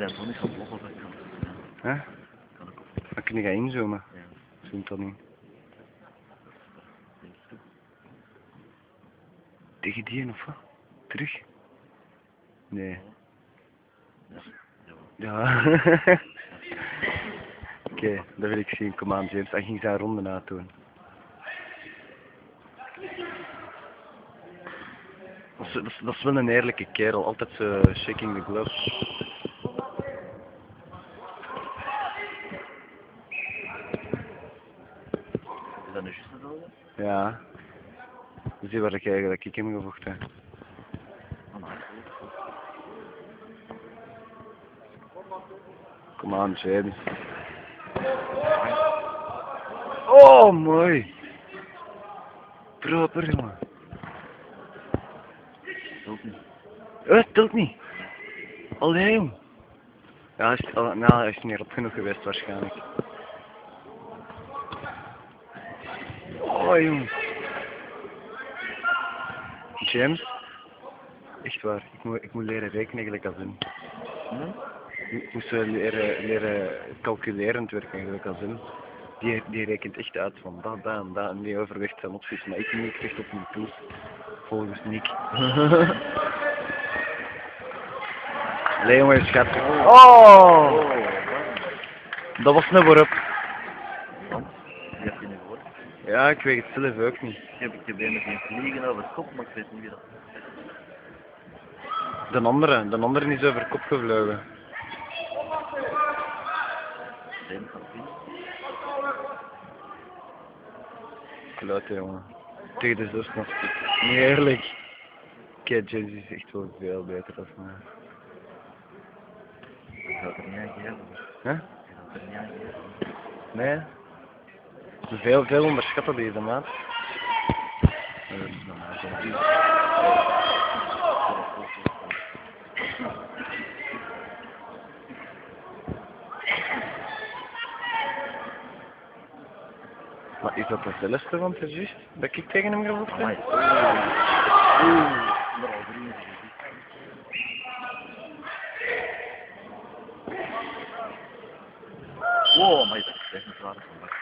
Dat is niet van van kan. Hè? Kan ik ook. Dan kun je inzoomen. Ja. Zoomt dat niet. Ik. Tegen die of wat? Terug? Nee. Ja. Ja. Oké, dat wil ik zien. Kom aan, James. Dan ging zijn ronde na doen. Dat is, dat, is, dat is wel een eerlijke kerel. Altijd zo shaking the gloves. Is dat nu juist hetzelfde? Ja. Zie waar ik eigenlijk ik hem gevochten. Goed. Kom aan, James. Oh, mooi. Proper, jongen. Ook niet. Eh, telt niet. Allee, jong. Ja, hij is, nou, hij is niet rap genoeg geweest waarschijnlijk. Oh, jong. James? Echt waar, ik moet, ik moet leren rekenen gelijk als hem. Hm? Ik moest leren, leren calculerend werken gelijk als hem. Die, die rekent echt uit van dat, dat en dat en die overweegt zijn opties, maar ik niet, ik richt op mijn puls. Volgens Nick. Jongen, schat. Oh! Dat was een worp. man. Die heb je niet gehoord. Ja, ik weet het zelf ook niet. Ik heb, ik heb een zien vliegen over het kop, maar ik weet niet wie dat De andere, de andere is over kop gevlogen. Klote jongen. Tegen de zus nog Niet eerlijk. Oké, James is echt wel veel beter dan mij. Ik ga het er niet aan geven. Hè? Ik het er niet aan geven. Nee? Veel, veel onderschatten deze maat. Maar is dat dezelfde van het juist dat ik tegen hem Amai. heb? Wow, maar dat is echt een zware van bak.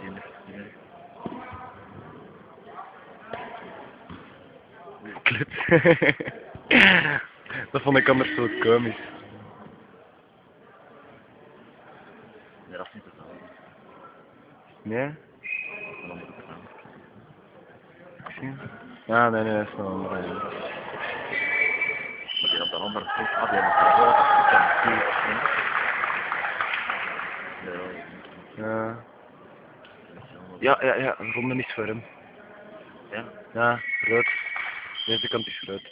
Die heeft het niet meer. Klut. dat vond ik anders zo komisch. Nee, dat is niet hetzelfde. Nee? Ja, nee, nee, dat is een andere. ja. Maar die op de andere kant, ah, die hebben het wel dat kan zien. Ja, Ja. Ja, ja, ja, een ronde is voor hem. ja. Ja, rood. Deze kant is rood.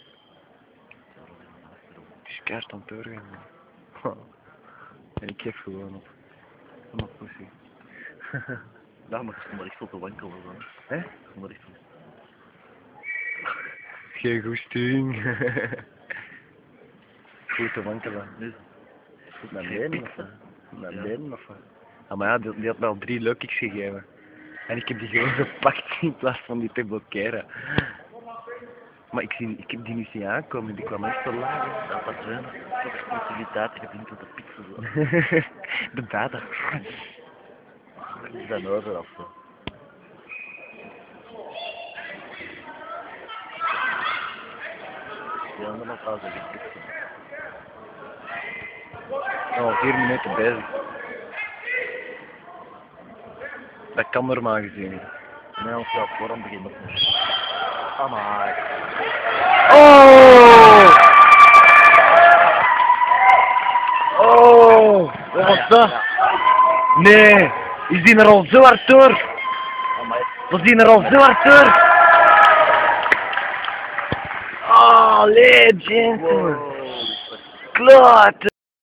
Het is keihard aan het doorgaan. man. En ik geef gewoon op. Kom op, pussy. Ja, maar ik er echt op te wankelen. Zo. Stond er echt op. Geen goesting. Goed te wankelen. Goed mijn benen piek, of? Goed Mijn Ja. benen of? Ah, maar ja, die, die had me al drie kicks gegeven. En ik heb die gewoon gepakt in plaats van die te blokkeren. Maar ik, zie, ik heb die niet zien aankomen, die kwam echt te laag. dat was zijn explosiviteit geblind op de pixel. Zo. De. Dat is dan over of zo. Die andere nog als een gepixel. Al vier minuten bezig. Dat kan normaal gezien. Nee, je op vorm niet. Amai. Oh! Oh! Wat was dat? Nee! Is die er al zo hard door? Was die er al zo hard door? Oh, James. Wow. Kloot!